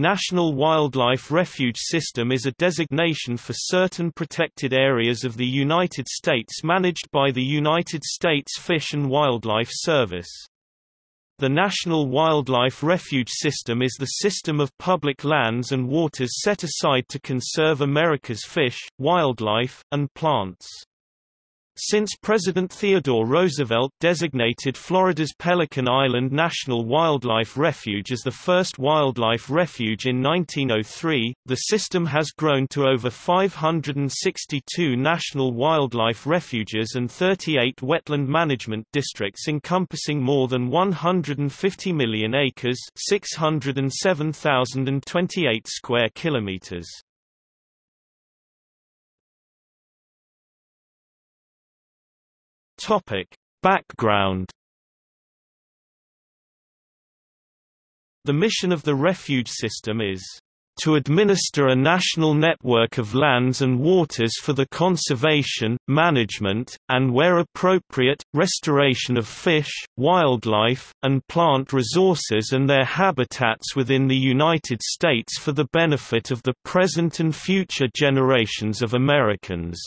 National Wildlife Refuge System is a designation for certain protected areas of the United States managed by the United States Fish and Wildlife Service. The National Wildlife Refuge System is the system of public lands and waters set aside to conserve America's fish, wildlife, and plants. Since President Theodore Roosevelt designated Florida's Pelican Island National Wildlife Refuge as the first wildlife refuge in 1903, the system has grown to over 562 national wildlife refuges and 38 wetland management districts encompassing more than 150 million acres 607,028 square kilometers. Topic: Background The mission of the refuge system is to administer a national network of lands and waters for the conservation, management, and where appropriate, restoration of fish, wildlife, and plant resources and their habitats within the United States for the benefit of the present and future generations of Americans.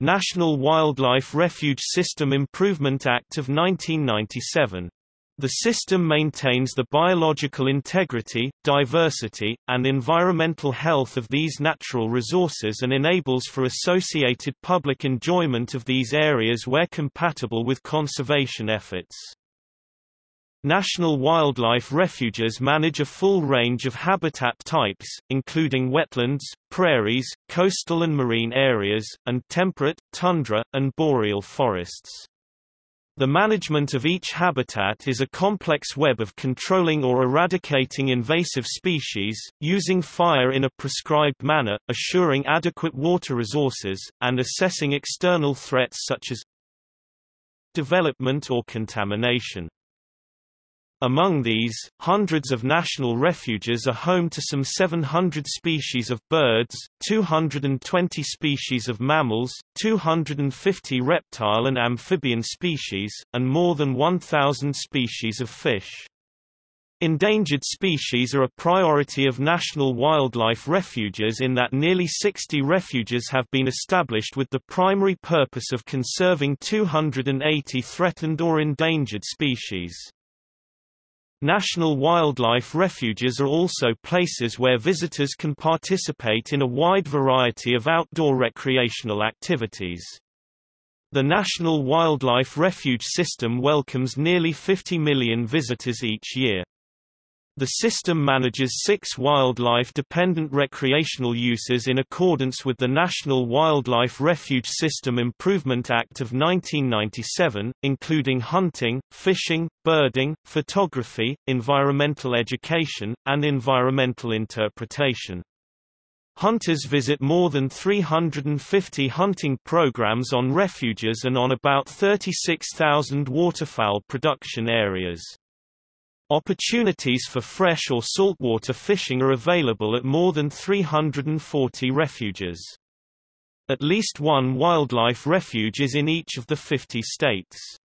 National Wildlife Refuge System Improvement Act of 1997. The system maintains the biological integrity, diversity, and environmental health of these natural resources and enables for associated public enjoyment of these areas where compatible with conservation efforts. National wildlife refuges manage a full range of habitat types, including wetlands, prairies, coastal and marine areas, and temperate, tundra, and boreal forests. The management of each habitat is a complex web of controlling or eradicating invasive species, using fire in a prescribed manner, assuring adequate water resources, and assessing external threats such as development or contamination. Among these, hundreds of national refuges are home to some 700 species of birds, 220 species of mammals, 250 reptile and amphibian species, and more than 1,000 species of fish. Endangered species are a priority of national wildlife refuges in that nearly 60 refuges have been established with the primary purpose of conserving 280 threatened or endangered species. National wildlife refuges are also places where visitors can participate in a wide variety of outdoor recreational activities. The National Wildlife Refuge System welcomes nearly 50 million visitors each year. The system manages six wildlife-dependent recreational uses in accordance with the National Wildlife Refuge System Improvement Act of 1997, including hunting, fishing, birding, photography, environmental education, and environmental interpretation. Hunters visit more than 350 hunting programs on refuges and on about 36,000 waterfowl production areas. Opportunities for fresh or saltwater fishing are available at more than 340 refuges. At least one wildlife refuge is in each of the 50 states.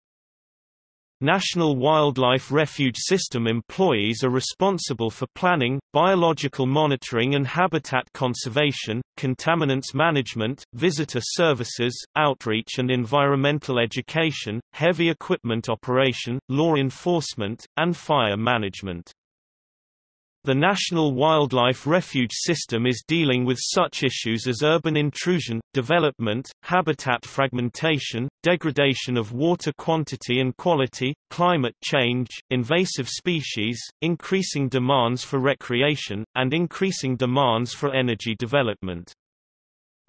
National Wildlife Refuge System employees are responsible for planning, biological monitoring and habitat conservation, contaminants management, visitor services, outreach and environmental education, heavy equipment operation, law enforcement, and fire management. The National Wildlife Refuge System is dealing with such issues as urban intrusion, development, habitat fragmentation, degradation of water quantity and quality, climate change, invasive species, increasing demands for recreation, and increasing demands for energy development.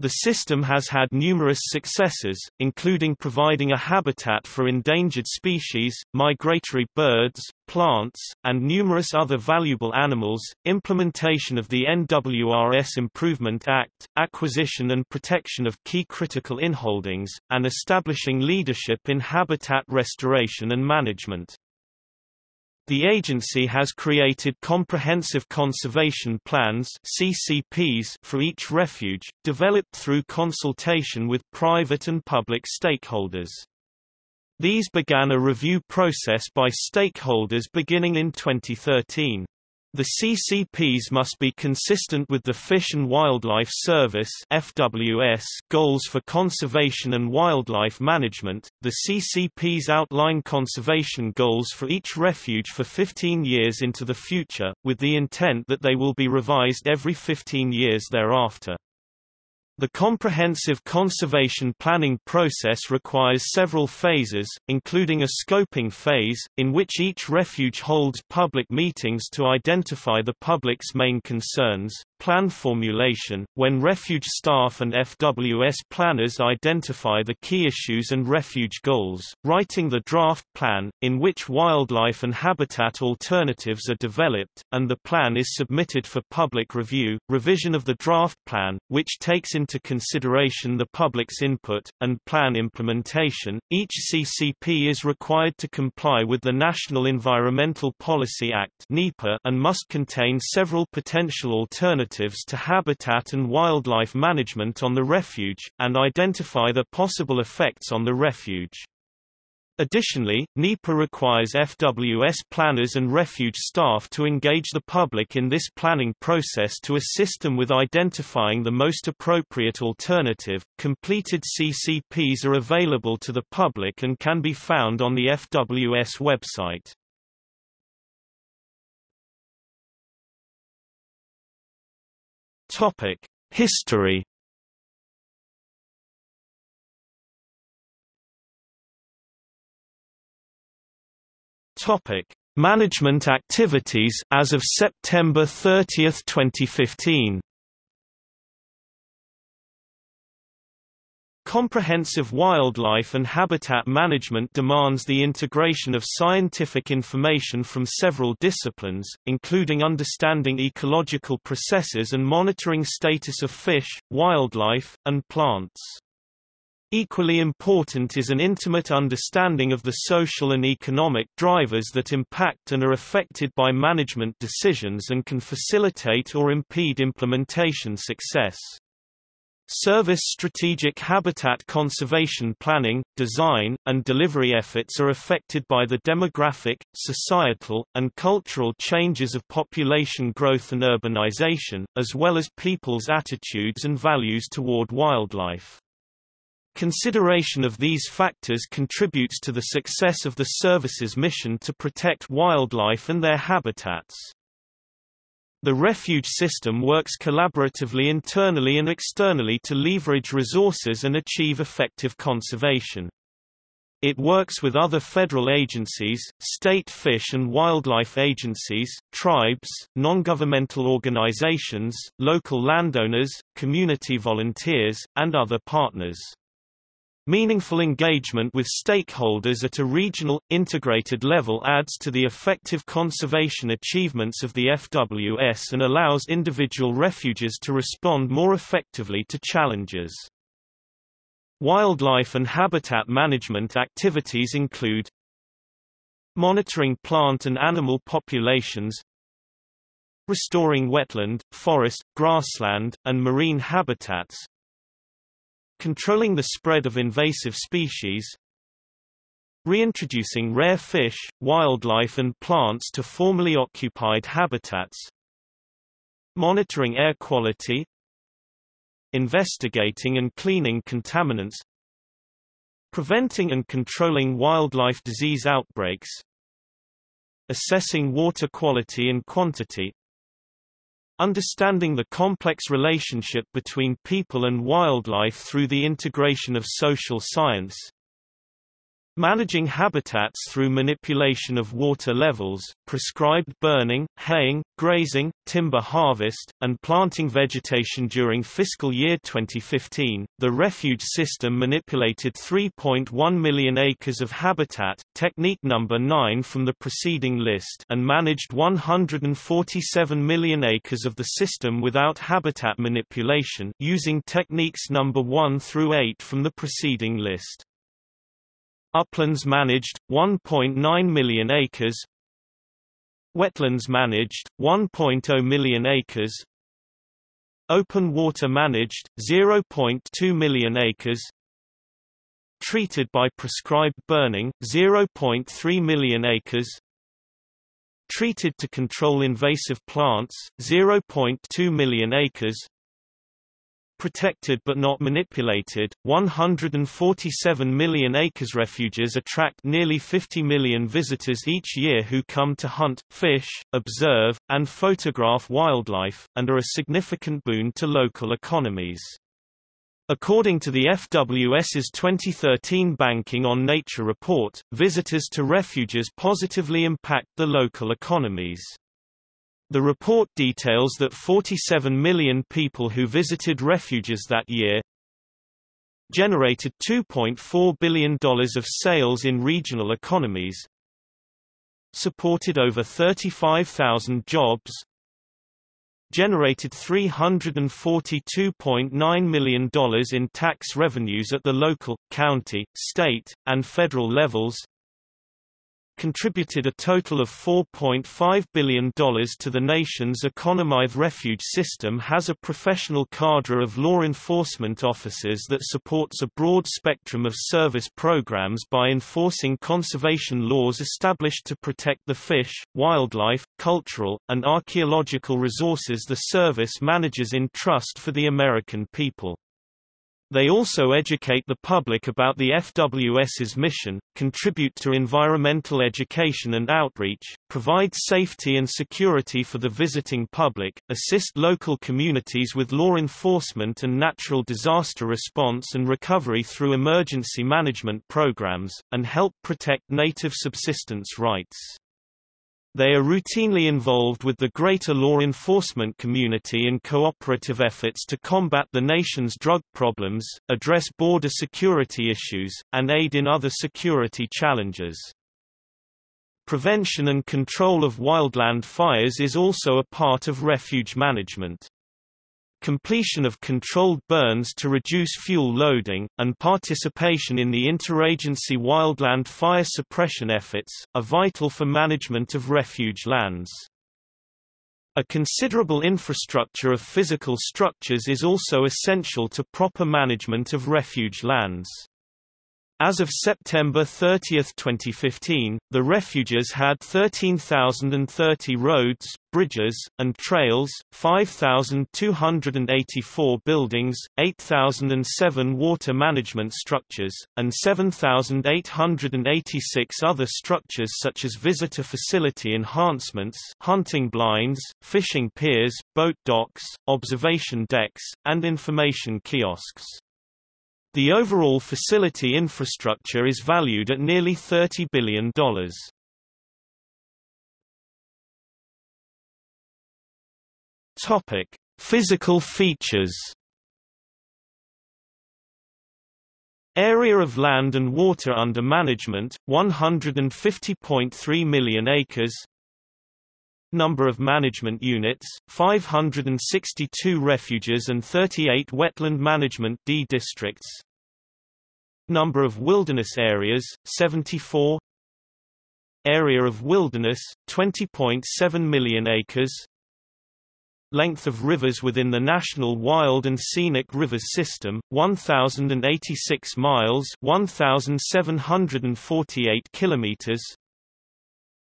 The system has had numerous successes, including providing a habitat for endangered species, migratory birds, plants, and numerous other valuable animals, implementation of the NWRS Improvement Act, acquisition and protection of key critical inholdings, and establishing leadership in habitat restoration and management. The agency has created comprehensive conservation plans CCPs for each refuge, developed through consultation with private and public stakeholders. These began a review process by stakeholders beginning in 2013. The CCPs must be consistent with the Fish and Wildlife Service (FWS) goals for conservation and wildlife management. The CCPs outline conservation goals for each refuge for 15 years into the future, with the intent that they will be revised every 15 years thereafter. The comprehensive conservation planning process requires several phases, including a scoping phase, in which each refuge holds public meetings to identify the public's main concerns, plan formulation, when refuge staff and FWS planners identify the key issues and refuge goals, writing the draft plan, in which wildlife and habitat alternatives are developed, and the plan is submitted for public review, revision of the draft plan, which takes into consideration the public's input, and plan implementation. Each CCP is required to comply with the National Environmental Policy Act and must contain several potential alternatives alternatives to habitat and wildlife management on the refuge, and identify the possible effects on the refuge. Additionally, NEPA requires FWS planners and refuge staff to engage the public in this planning process to assist them with identifying the most appropriate alternative. Completed CCPs are available to the public and can be found on the FWS website. Topic: History. Topic: Management activities as of September 30, 2015. Comprehensive wildlife and habitat management demands the integration of scientific information from several disciplines, including understanding ecological processes and monitoring status of fish, wildlife, and plants. Equally important is an intimate understanding of the social and economic drivers that impact and are affected by management decisions and can facilitate or impede implementation success. Service strategic habitat conservation planning, design, and delivery efforts are affected by the demographic, societal, and cultural changes of population growth and urbanization, as well as people's attitudes and values toward wildlife. Consideration of these factors contributes to the success of the service's mission to protect wildlife and their habitats. The refuge system works collaboratively internally and externally to leverage resources and achieve effective conservation. It works with other federal agencies, state fish and wildlife agencies, tribes, non-governmental organizations, local landowners, community volunteers, and other partners. Meaningful engagement with stakeholders at a regional, integrated level adds to the effective conservation achievements of the FWS and allows individual refuges to respond more effectively to challenges. Wildlife and habitat management activities include monitoring plant and animal populations, restoring wetland, forest, grassland, and marine habitats, controlling the spread of invasive species, reintroducing rare fish, wildlife and plants to formerly occupied habitats, monitoring air quality, investigating and cleaning contaminants, preventing and controlling wildlife disease outbreaks, assessing water quality and quantity, Understanding the complex relationship between people and wildlife through the integration of social science, Managing habitats through manipulation of water levels, prescribed burning, haying, grazing, timber harvest, and planting vegetation during fiscal year 2015. The refuge system manipulated 3.1 million acres of habitat, technique number 9 from the preceding list, and managed 147 million acres of the system without habitat manipulation using techniques number 1 through 8 from the preceding list. Uplands managed, 1.9 million acres. Wetlands managed, 1.0 million acres. Open water managed, 0.2 million acres. Treated by prescribed burning, 0.3 million acres. Treated to control invasive plants, 0.2 million acres protected but not manipulated, 147 million acres refuges attract nearly 50 million visitors each year who come to hunt, fish, observe, and photograph wildlife, and are a significant boon to local economies. According to the FWS's 2013 Banking on Nature report, visitors to refuges positively impact the local economies. The report details that 47 million people who visited refuges that year generated $2.4 billion of sales in regional economies, supported over 35,000 jobs, generated $342.9 million in tax revenues at the local, county, state, and federal levels, contributed a total of $4.5 billion to the nation's economy. refuge system has a professional cadre of law enforcement officers that supports a broad spectrum of service programs by enforcing conservation laws established to protect the fish, wildlife, cultural, and archaeological resources the service manages in trust for the American people. They also educate the public about the FWS's mission, contribute to environmental education and outreach, provide safety and security for the visiting public, assist local communities with law enforcement and natural disaster response and recovery through emergency management programs, and help protect native subsistence rights. They are routinely involved with the greater law enforcement community in cooperative efforts to combat the nation's drug problems, address border security issues, and aid in other security challenges. Prevention and control of wildland fires is also a part of refuge management completion of controlled burns to reduce fuel loading, and participation in the interagency wildland fire suppression efforts, are vital for management of refuge lands. A considerable infrastructure of physical structures is also essential to proper management of refuge lands. As of September 30, 2015, the refuges had 13,030 roads, bridges, and trails, 5,284 buildings, 8,007 water management structures, and 7,886 other structures such as visitor facility enhancements hunting blinds, fishing piers, boat docks, observation decks, and information kiosks. The overall facility infrastructure is valued at nearly $30 billion. Topic: Physical features. Area of land and water under management 150.3 million acres. Number of management units 562 refuges and 38 wetland management D districts. Number of wilderness areas 74. Area of wilderness 20.7 million acres. Length of rivers within the National Wild and Scenic Rivers System 1086 miles 1748 kilometers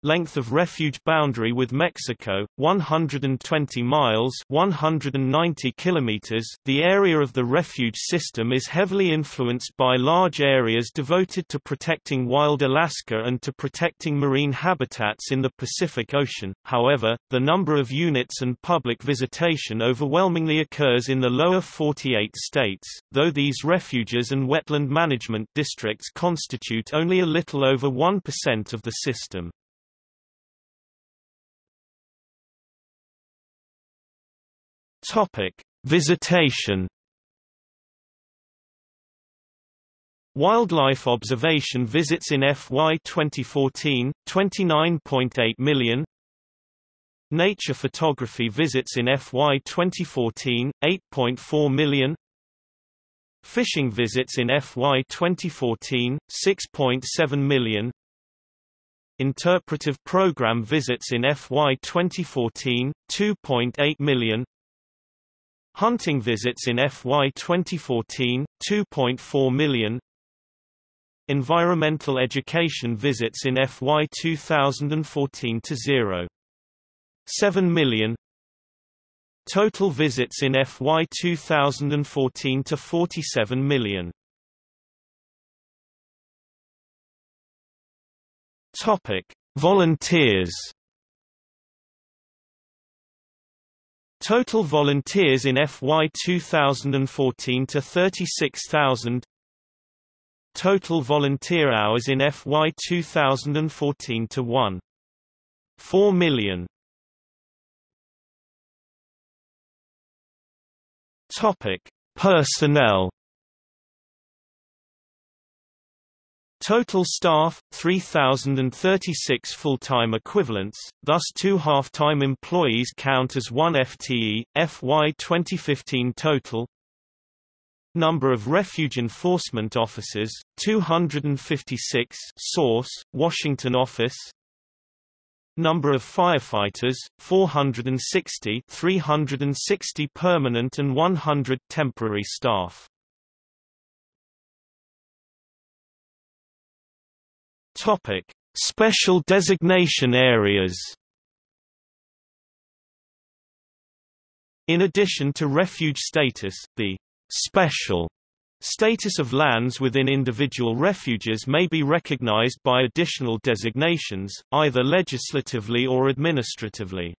Length of refuge boundary with Mexico 120 miles 190 kilometers. The area of the refuge system is heavily influenced by large areas devoted to protecting wild Alaska and to protecting marine habitats in the Pacific Ocean. However the number of units and public visitation overwhelmingly occurs in the lower 48 states though these refuges and wetland management districts constitute only a little over 1% of the system Topic: Visitation. Wildlife observation visits in FY 2014 29.8 million. Nature photography visits in FY 2014 8.4 million. Fishing visits in FY 2014 6.7 million. Interpretive program visits in FY 2014 2.8 million. Hunting visits in FY 2014, 2.4 million Environmental education visits in FY 2014 to 0. 7 million Total visits in FY 2014 to 47 million Topic: Volunteers. Total volunteers in FY 2014 to 36,000. Total volunteer hours in FY 2014 to 1. 4 million. Topic: Personnel. Total staff 3036 full-time equivalents, thus two half-time employees count as one FTE. FY 2015 total Number of refuge enforcement officers 256 source Washington office Number of firefighters 460 360 permanent and 100 temporary staff Topic: Special designation areas. In addition to refuge status, the special status of lands within individual refuges may be recognized by additional designations, either legislatively or administratively.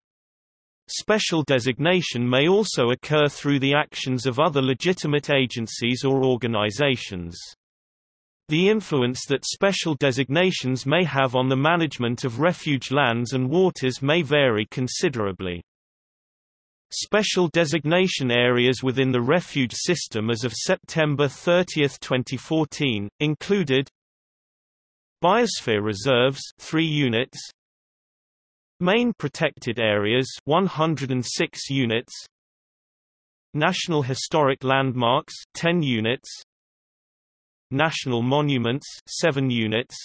Special designation may also occur through the actions of other legitimate agencies or organizations. The influence that special designations may have on the management of refuge lands and waters may vary considerably. Special designation areas within the refuge system as of September 30, 2014, included Biosphere reserves 3 units Marine protected areas 106 units National Historic Landmarks 10 units National Monuments 7 units.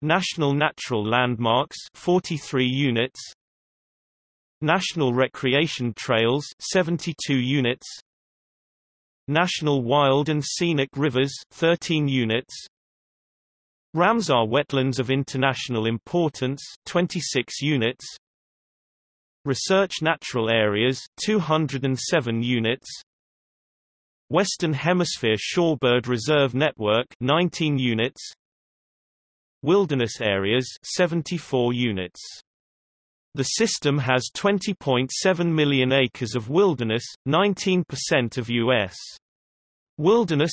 National Natural Landmarks 43 units. National Recreation Trails 72 units. National Wild and Scenic Rivers 13 units. Ramsar Wetlands of International Importance 26 units. Research Natural Areas 207 units Western Hemisphere Shorebird Reserve Network 19 units. Wilderness Areas 74 units. The system has 20.7 million acres of wilderness, 19% of U.S. wilderness.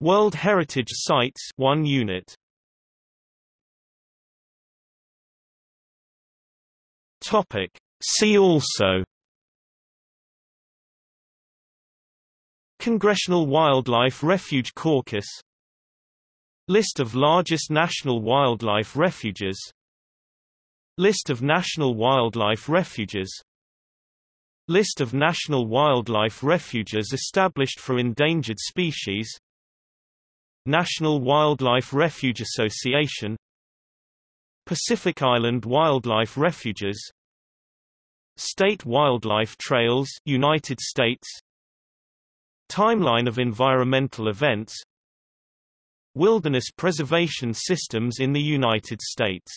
World Heritage Sites 1 unit. Topic. See also Congressional Wildlife Refuge Caucus. List of largest national wildlife refuges. List of national wildlife refuges. List of national wildlife refuges established for endangered species. National Wildlife Refuge Association. Pacific Island Wildlife Refuges. State Wildlife Trails United States Timeline of environmental events Wilderness preservation systems in the United States